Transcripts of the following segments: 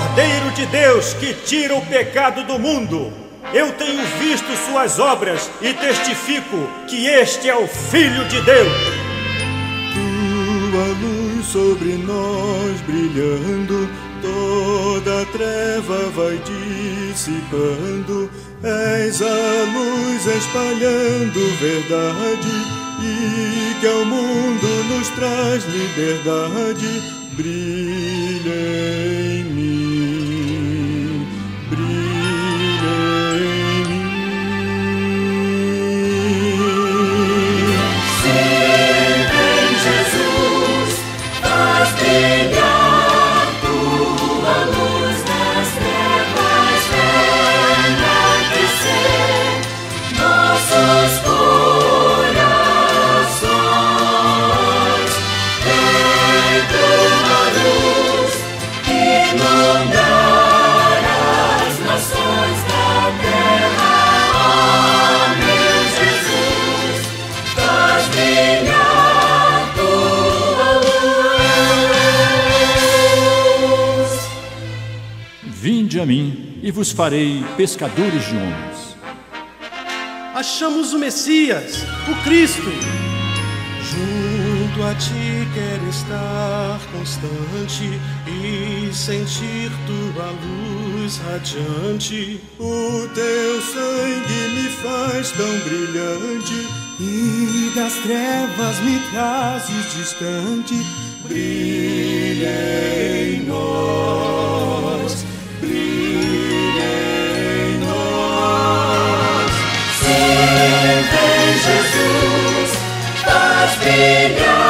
Cordeiro de Deus que tira o pecado do mundo. Eu tenho visto suas obras e testifico que este é o Filho de Deus. Tua luz sobre nós brilhando, toda treva vai dissipando. És a luz espalhando verdade que ao mundo nos traz liberdade. Brilha em mim, a mim e vos farei pescadores de homens. Achamos o Messias, o Cristo. Junto a ti quero estar constante e sentir tua luz radiante. O teu sangue me faz tão brilhante e das trevas me trazes distante. Brilha em nós, Jesus, faz brilhar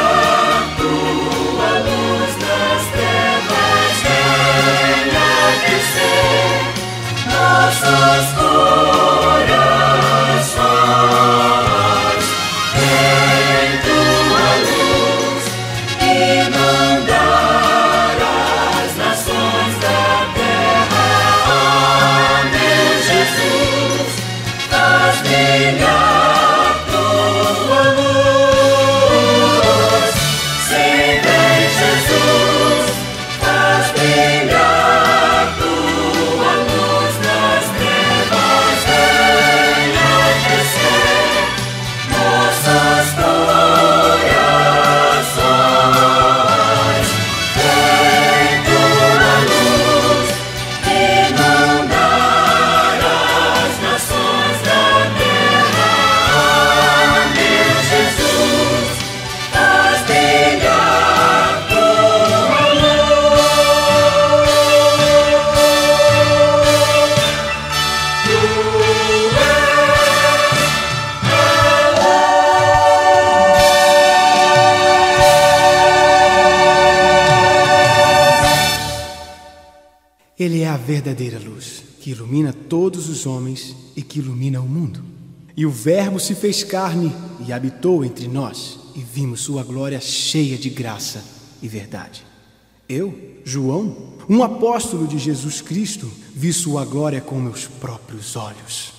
Ele é a verdadeira luz, que ilumina todos os homens e que ilumina o mundo. E o Verbo se fez carne e habitou entre nós, e vimos sua glória cheia de graça e verdade. Eu, João, um apóstolo de Jesus Cristo, vi sua glória com meus próprios olhos.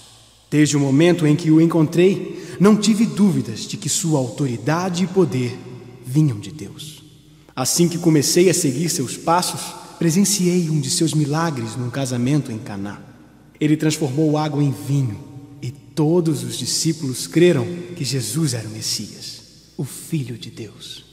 Desde o momento em que o encontrei, não tive dúvidas de que sua autoridade e poder vinham de Deus. Assim que comecei a seguir seus passos, presenciei um de seus milagres num casamento em Caná. Ele transformou água em vinho e todos os discípulos creram que Jesus era o Messias, o Filho de Deus.